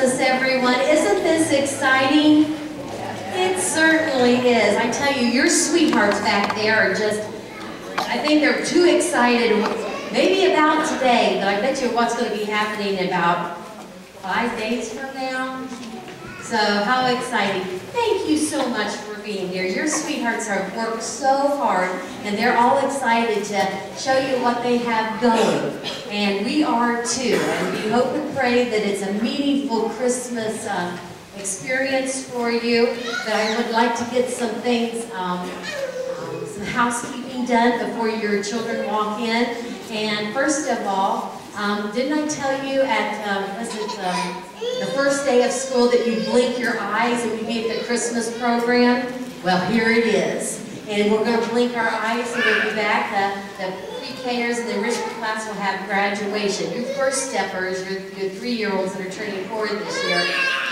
Christmas, everyone. Isn't this exciting? It certainly is. I tell you, your sweethearts back there are just, I think they're too excited, maybe about today, but I bet you what's going to be happening about five days from now. So how exciting. Thank you so much being here. Your sweethearts have worked so hard and they're all excited to show you what they have going. And we are too. And we hope and pray that it's a meaningful Christmas uh, experience for you. But I would like to get some things, um, um, some housekeeping done before your children walk in. And first of all, um, didn't I tell you at, um, was it um, the first day of school that you blink your eyes and we be at the Christmas program? Well, here it is. And we're going to blink our eyes and we'll be back. The, the pre-Kers and the enrichment class will have graduation. Your first steppers, your, your three-year-olds that are turning four this year,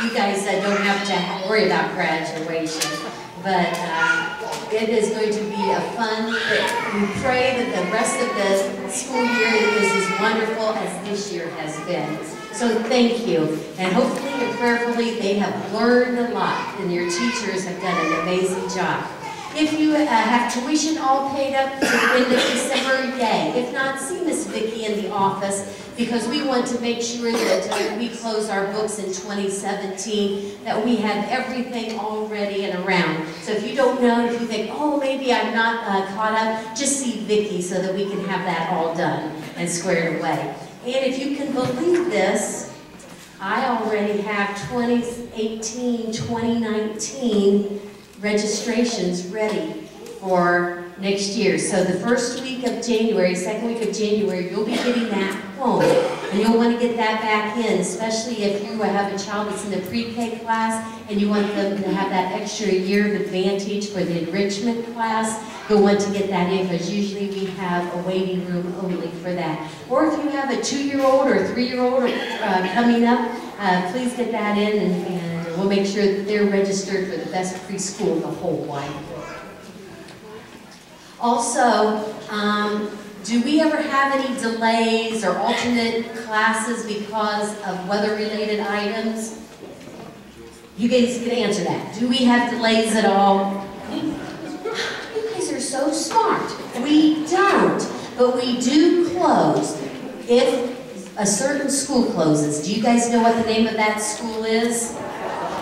you guys uh, don't have to worry about graduation. But uh, it is going to be a fun, we pray that the rest of the school year is as wonderful as this year has been. So thank you. And hopefully and prayerfully they have learned a lot and your teachers have done an amazing job. If you uh, have tuition all paid up to the end of December, yay. If not, see Miss Vicki in the office because we want to make sure that uh, we close our books in 2017, that we have everything all ready and around. So if you don't know, if you think, oh, maybe I'm not uh, caught up, just see Vicki so that we can have that all done and squared away. And if you can believe this, I already have 2018, 2019 registrations ready for next year. So the first week of January, second week of January, you'll be getting that home. And you'll want to get that back in, especially if you have a child that's in the pre-K class and you want them to have that extra year of advantage for the enrichment class. You'll want to get that in because usually we have a waiting room only for that. Or if you have a two-year-old or three-year-old uh, coming up, uh, please get that in and, and we'll make sure that they're registered for the best preschool in the whole wide world. Also, um, do we ever have any delays or alternate classes because of weather-related items? You guys can answer that. Do we have delays at all? You guys are so smart. We don't, but we do close if a certain school closes. Do you guys know what the name of that school is?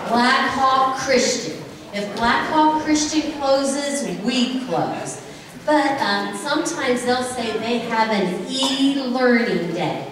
Blackhawk Christian. If Blackhawk Christian closes, we close. But um, sometimes they'll say they have an e-learning day.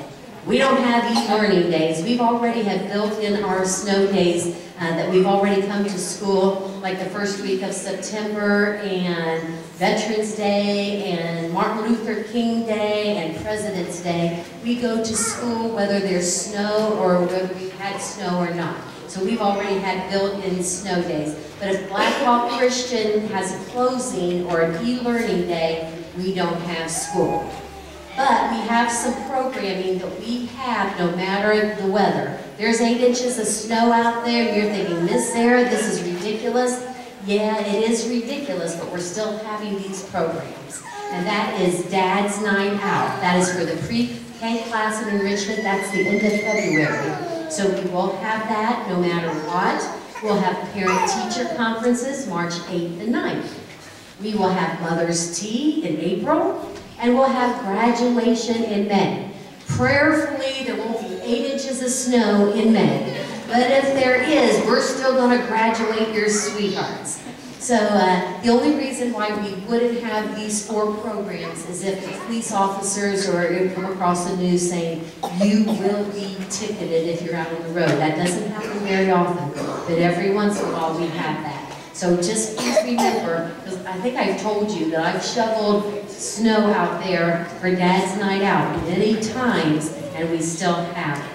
We don't have e-learning days. We've already have built in our snow days uh, that we've already come to school, like the first week of September and Veterans Day and Martin Luther King Day and President's Day. We go to school whether there's snow or whether we've had snow or not. So we've already had built-in snow days. But if Black Hawk Christian has a closing or an e-learning day, we don't have school. But we have some programming that we have no matter the weather. There's eight inches of snow out there. You're thinking, Miss Sarah, this is ridiculous. Yeah, it is ridiculous, but we're still having these programs. And that is Dad's Night Out. That is for the pre-K class in enrichment. That's the end of February. So we will have that no matter what. We'll have parent-teacher conferences March 8th and 9th. We will have Mother's Tea in April, and we'll have graduation in May. Prayerfully, there won't be eight inches of snow in May. But if there is, we're still going to graduate your sweethearts. So uh, the only reason why we wouldn't have these four programs is if police officers or you come across the news saying you will be ticketed if you're out on the road. That doesn't happen very often, but every once in a while we have that. So just please remember, because I think I've told you that I've shoveled snow out there for Dad's Night Out many times, and we still have it.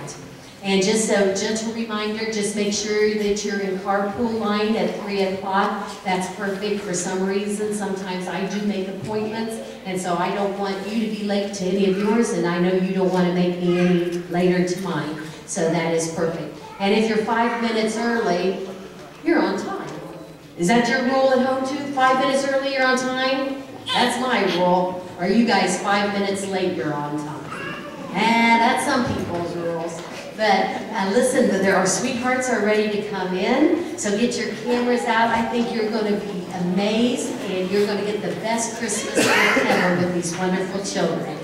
And just a gentle reminder, just make sure that you're in carpool line at 3 o'clock. That's perfect for some reason. Sometimes I do make appointments, and so I don't want you to be late to any of yours, and I know you don't want to make me any later to mine. So that is perfect. And if you're five minutes early, you're on time. Is that your rule at home too? Five minutes early, you're on time? That's my rule. Are you guys five minutes late, you're on time? And that's some people's rules. But uh, listen, but there are sweethearts are ready to come in, so get your cameras out. I think you're going to be amazed, and you're going to get the best Christmas ever with these wonderful children.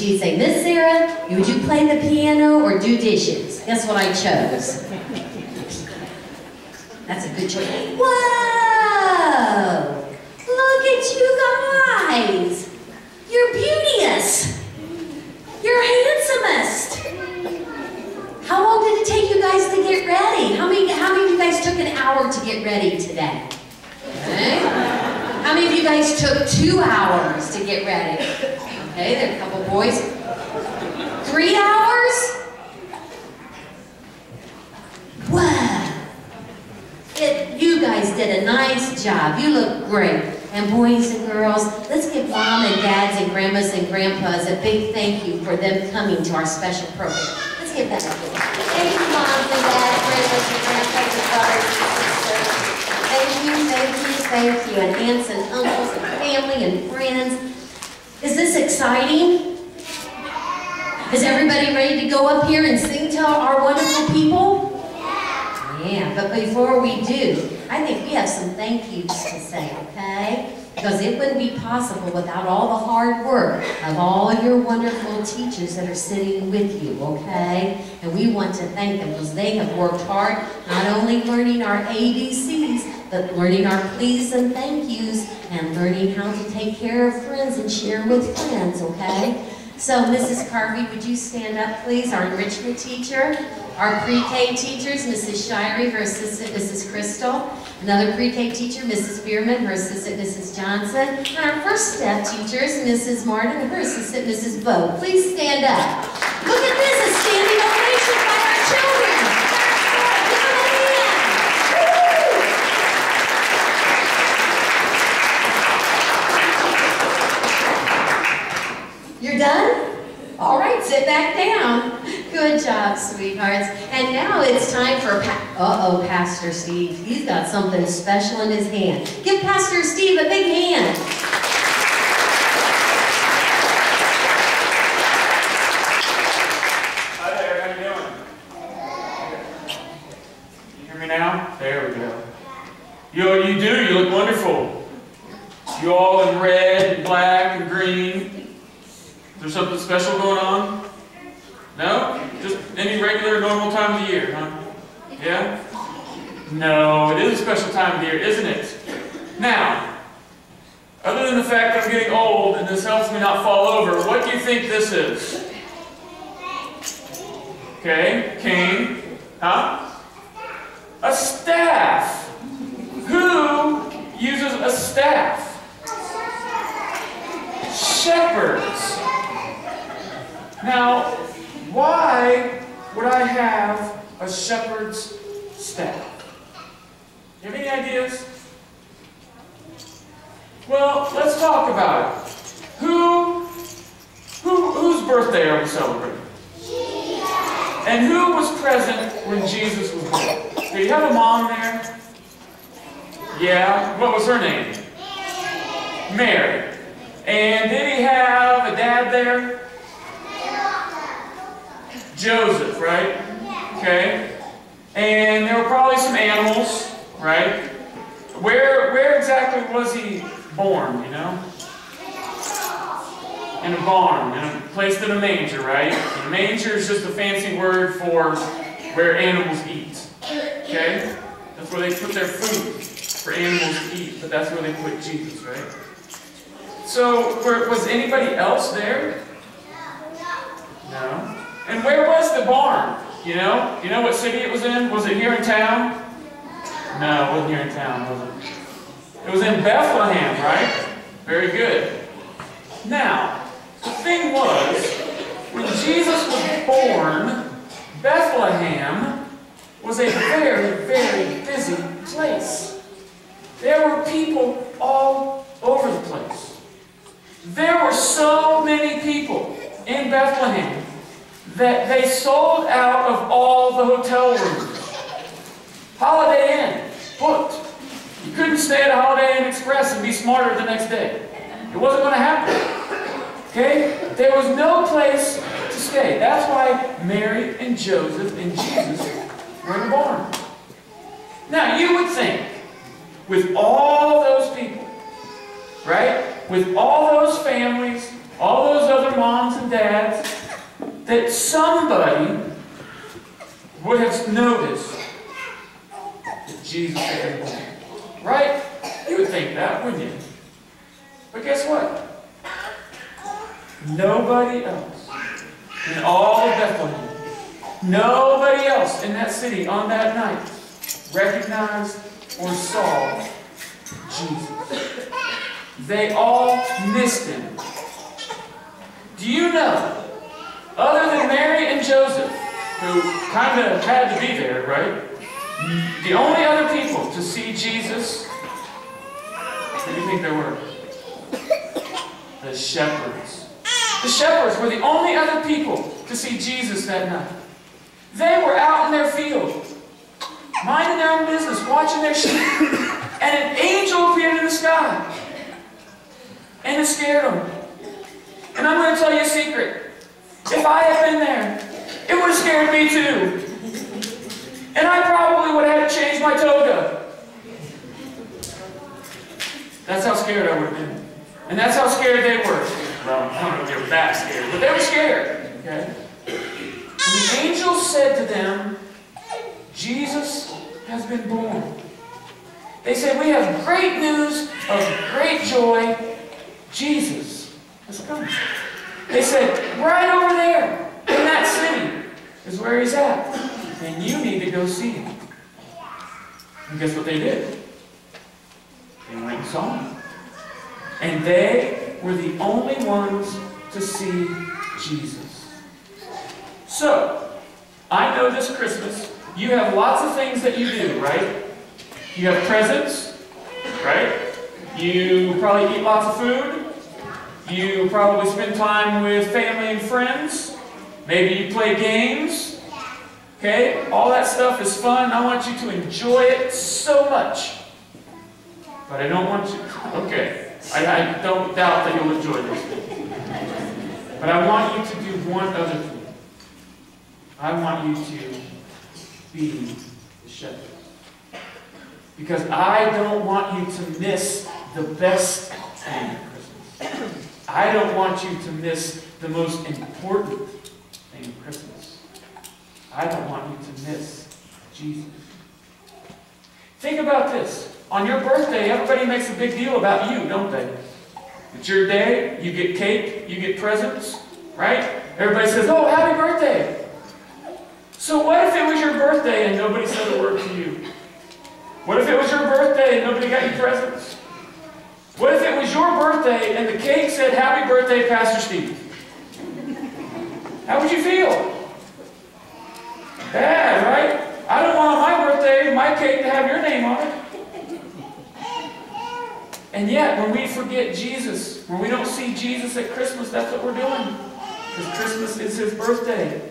She'd say, Miss Sarah, would you play the piano or do dishes? Guess what I chose? That's a good choice. Whoa! Look at you guys! You're beauteous! You're handsomest! How long did it take you guys to get ready? How many, how many of you guys took an hour to get ready today? Okay. How many of you guys took two hours to get ready? Okay, there are a couple boys. Three hours? Wow. It, you guys did a nice job. You look great. And boys and girls, let's give mom and dads and grandmas and grandpas a big thank you for them coming to our special program. Let's give that a big Thank you, moms and dads, grandmas and grandpas and brothers and sisters. Thank you, thank you, thank you, and aunts and uncles and family and friends. Is this exciting? Is everybody ready to go up here and sing to our wonderful people? Yeah, but before we do, I think we have some thank yous to say, okay? Because it wouldn't be possible without all the hard work of all your wonderful teachers that are sitting with you, okay? And we want to thank them because they have worked hard, not only learning our ABCs, but learning our please and thank yous and learning how to take care of friends and share with friends, okay? So Mrs. Carvey, would you stand up, please? Our enrichment teacher, our pre-K teachers, Mrs. Shirey, her assistant, Mrs. Crystal, another pre-K teacher, Mrs. Bierman, her assistant, Mrs. Johnson, and our first step teachers, Mrs. Martin, her assistant, Mrs. Bowe. Please stand up. Look at this, a standing ovation by our children. Give them a hand. Woo! Down. Good job, sweethearts. And now it's time for, pa- uh-oh, Pastor Steve. He's got something special in his hand. Give Pastor Steve a big hand. Hi there, how you doing? You hear me now? There we go. What you do? You look wonderful. You all in red and black and green. Is there something special going on? No? Just any regular, normal time of the year, huh? Yeah? No, it is a special time of the year, isn't it? Now, other than the fact I'm getting old and this helps me not fall over, what do you think this is? Okay, cane. Huh? A staff. Who uses a staff? Shepherds. Now, why would I have a shepherd's staff? You have any ideas? Well, let's talk about it. Who, who whose birthday are we celebrating? And who was present when Jesus was born? Do you have a mom there? Yeah. What was her name? Mary. And did he have a dad there? Joseph, right? Okay. And there were probably some animals, right? Where where exactly was he born, you know? In a barn, in a, placed in a manger, right? And a manger is just a fancy word for where animals eat. Okay? That's where they put their food for animals to eat, but that's where they put Jesus, right? So, were, was anybody else there? No. And where was the barn? You know? You know what city it was in? Was it here in town? No, it wasn't here in town, was it? It was in Bethlehem, right? Very good. Now, the thing was, when Jesus was born, Bethlehem was a very, very busy place. There were people all over the place. There were so many people in Bethlehem that they sold out of all the hotel rooms. Holiday Inn, booked. You couldn't stay at a Holiday Inn Express and be smarter the next day. It wasn't going to happen. Okay? There was no place to stay. That's why Mary and Joseph and Jesus were barn. Now, you would think, with all those people, right? With all those families, all those other moms and dads, that somebody would have noticed that Jesus had been born. Right? You would think that, wouldn't you? But guess what? Nobody else in all Bethlehem, nobody else in that city on that night recognized or saw Jesus. They all missed him. Do you know, other than Mary and Joseph, who kind of had to be there, right? The only other people to see Jesus, who do you think there were? The shepherds. The shepherds were the only other people to see Jesus that night. They were out in their field, minding their own business, watching their sheep, and an angel appeared in the sky. And it scared them. And I'm going to tell you a secret. If I had been there, it would have scared me too. And I probably would have had to change my toga. That's how scared I would have been. And that's how scared they were. Well, I don't know if they were that scared, but they were scared. Okay? And the angel said to them, Jesus has been born. They said, We have great news of great joy. Jesus has come. They said, Right over there in that city is where he's at. And you need to go see him. And guess what they did? They went and saw him. And they were the only ones to see Jesus. So, I know this Christmas, you have lots of things that you do, right? You have presents, right? You probably eat lots of food. You probably spend time with family and friends. Maybe you play games. Okay? All that stuff is fun. I want you to enjoy it so much. But I don't want you, okay. I, I don't doubt that you'll enjoy this. But I want you to do one other thing. I want you to be the shepherd. Because I don't want you to miss the best thing Christmas. I don't want you to miss the most important thing of Christmas. I don't want you to miss Jesus. Think about this. On your birthday, everybody makes a big deal about you, don't they? It's your day, you get cake, you get presents, right? Everybody says, oh, happy birthday. So what if it was your birthday and nobody said a word to you? What if it was your birthday and nobody got you presents? What if it was your birthday and the cake said, Happy birthday, Pastor Steve? How would you feel? Bad, right? I don't want my birthday, my cake to have your name on it. And yet, when we forget Jesus, when we don't see Jesus at Christmas, that's what we're doing. Because Christmas is his birthday.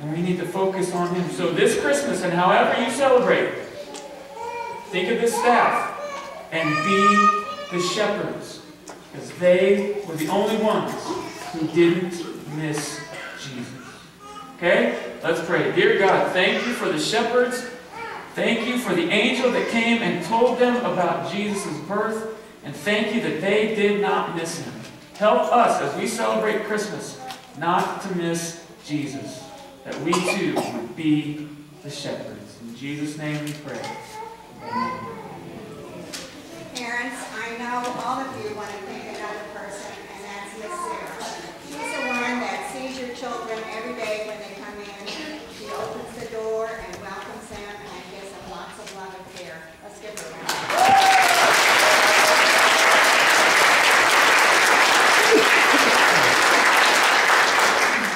And we need to focus on him. So this Christmas, and however you celebrate, think of this staff and be the shepherds. Because they were the only ones who didn't miss Jesus. Okay? Let's pray. Dear God, thank you for the shepherds. Thank you for the angel that came and told them about Jesus' birth. And thank you that they did not miss him. Help us as we celebrate Christmas not to miss Jesus. That we too would be the shepherds. In Jesus' name we pray. Amen. Know all of you want to pick another person, and that's Miss Sarah. She's the one that sees your children every day when they come in. She opens the door and welcomes them and gives them lots of love and care. Let's give her a round.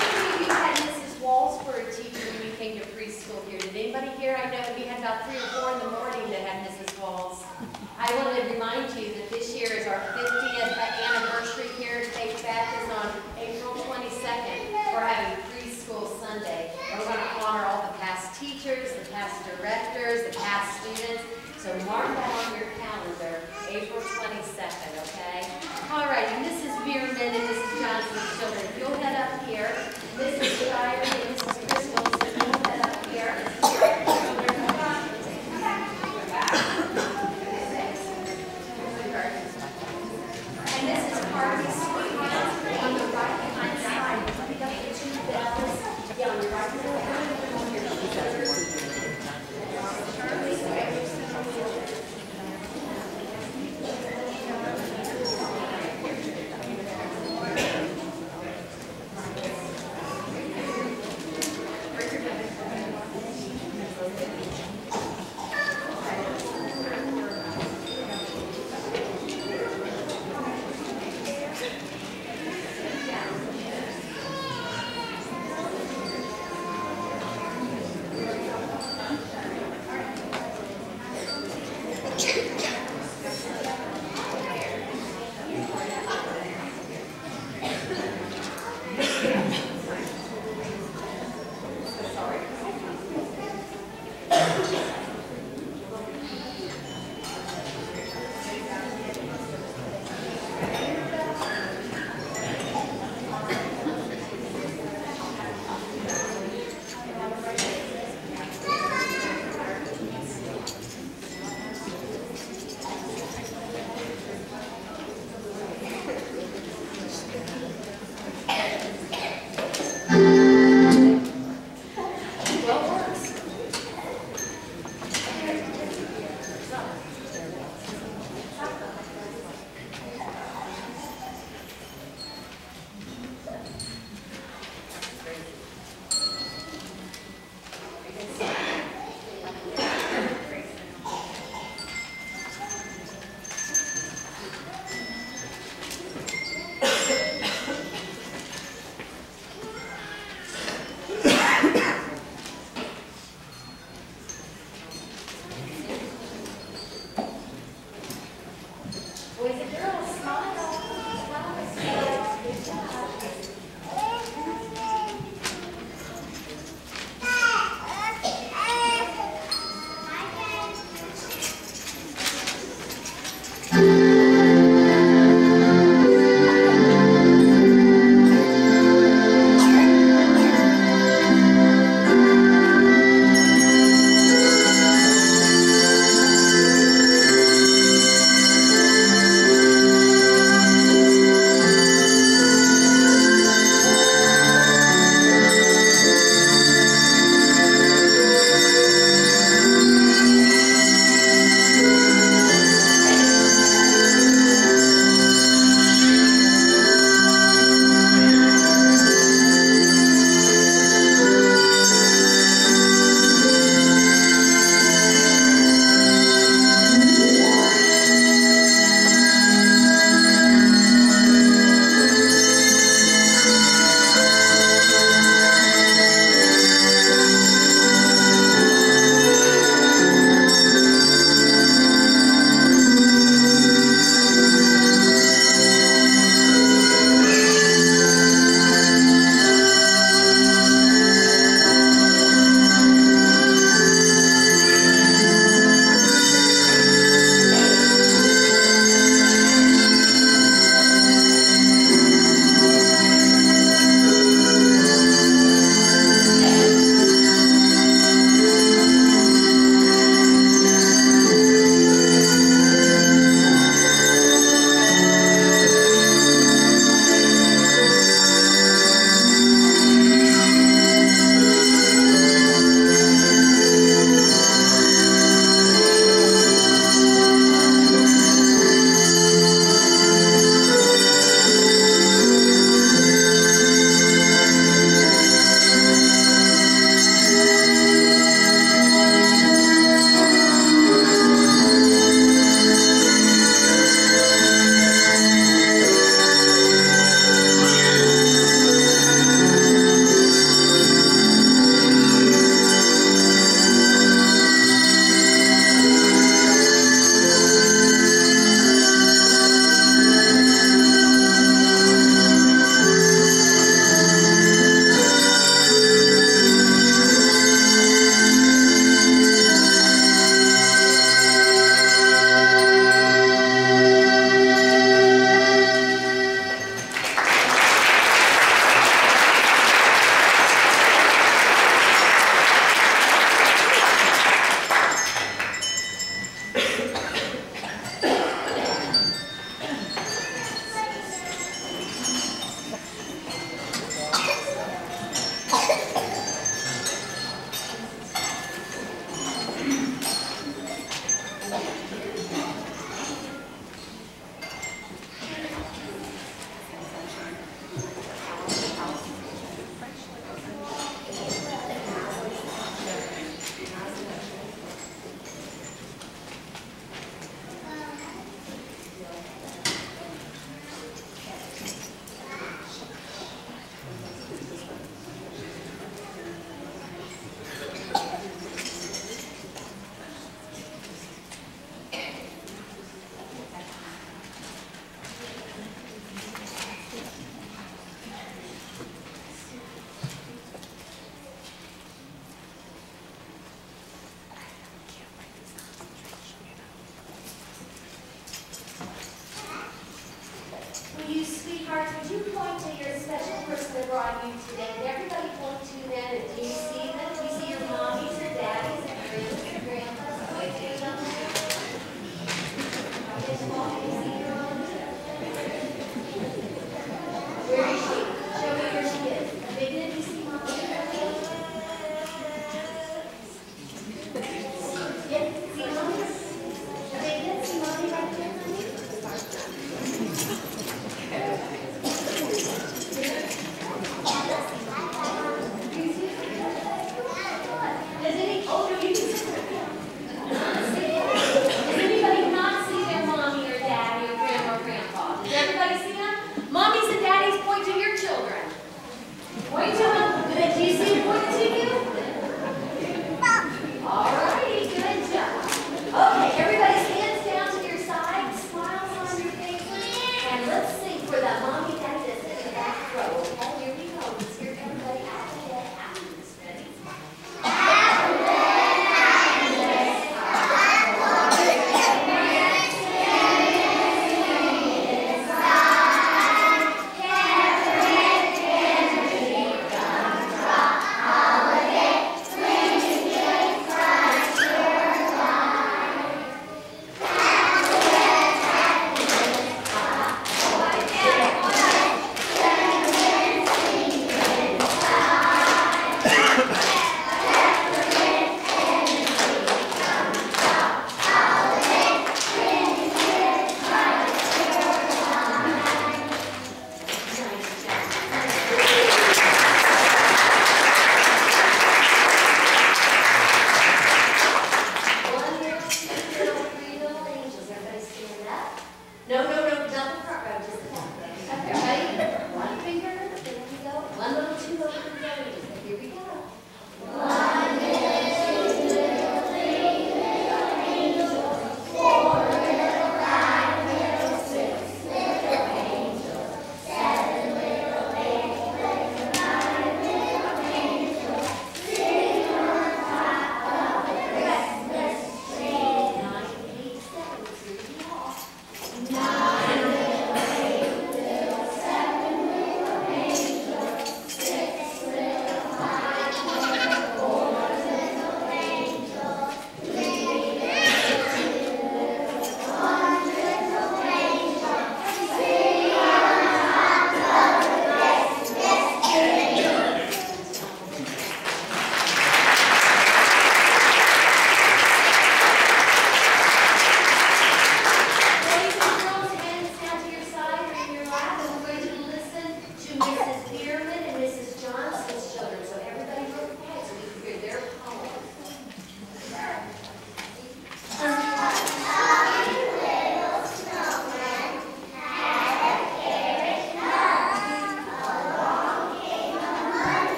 Maybe you had Mrs. Walls for a teacher when you came to preschool here. Did anybody here? I know we had about three or four in the morning that had Mrs. Walls. I want to remind you that this year is our 50th anniversary here at Faith Baptist on April 22nd. We're having preschool Sunday. We're going to honor all the past teachers, the past directors, the past students. So mark that on your calendar, April 22nd,